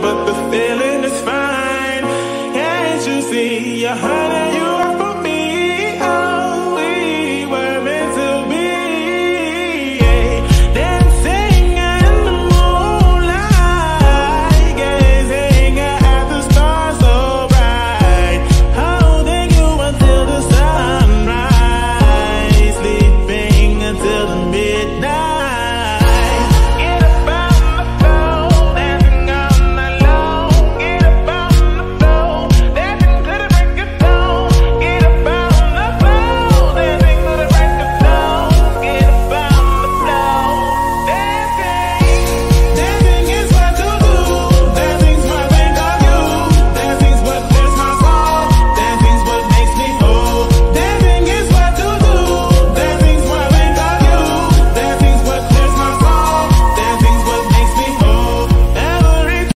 but the feeling is fine. Can't you see you're hurting?